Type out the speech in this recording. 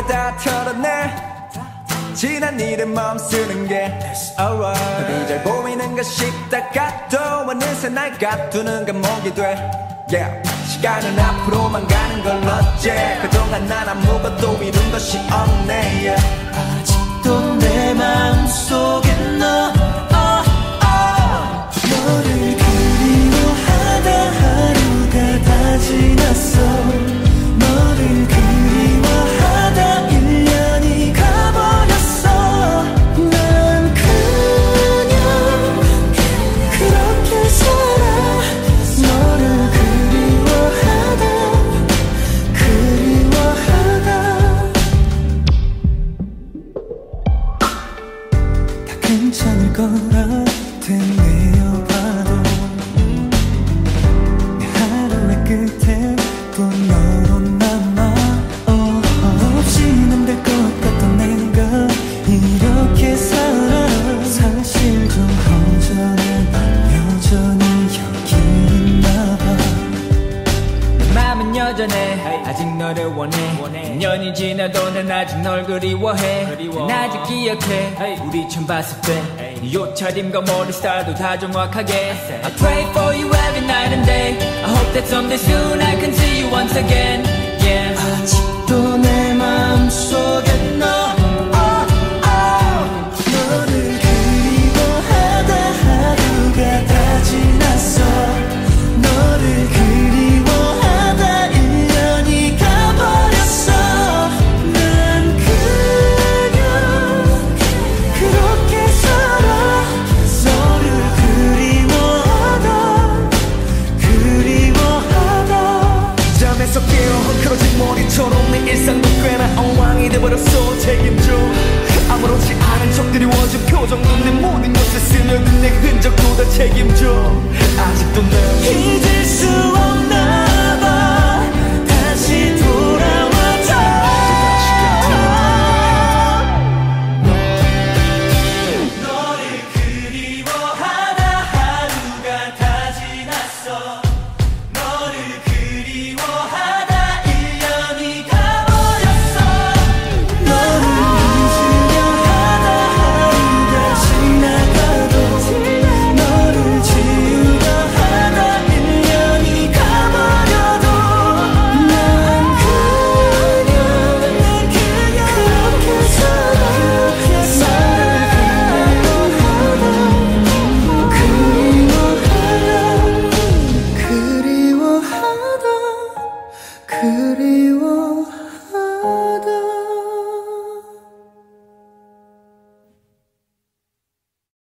편하게 다 털어내 지난 일에 마음 쓰는 게 alright. 네. 잘 보이는 것 싶다 가도 어느새 날 가두는 감옥이 돼. Yeah. 시간은 앞으로만 가는 걸 어째. 그동안 난 아무것도 이룬 것이 없네. Yeah. 너를 원해 년이 지나도 난 아직 널 그리워해 난 아직 기억해 우리 처음 봤을 때네 옷차림과 머리 스타일도 다 정확하게 I pray for you every night and day I hope that someday soon I can see you once again yeah 아직도 일상도 꽤나 엉망이 돼버렸어. 책임 좀 아무렇지 않은 척들이 워진 표정도 내 모든 것에 스며든 내 흔적도 다 책임 좀 아직도 난 잊을 수 없어